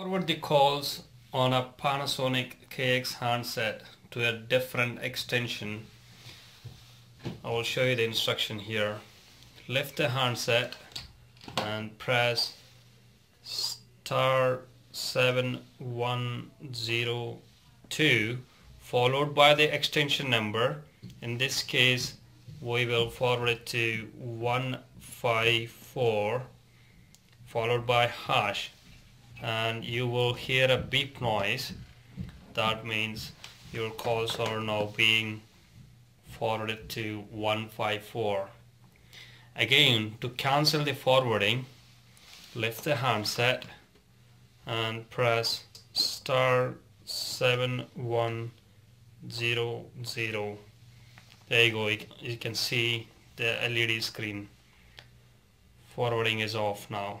Forward the calls on a Panasonic KX handset to a different extension. I will show you the instruction here. Lift the handset and press star 7102 followed by the extension number. In this case we will forward it to 154 followed by hash and you will hear a beep noise. That means your calls are now being forwarded to 154 again to cancel the forwarding lift the handset and press star 7100 there you go. You can see the LED screen. Forwarding is off now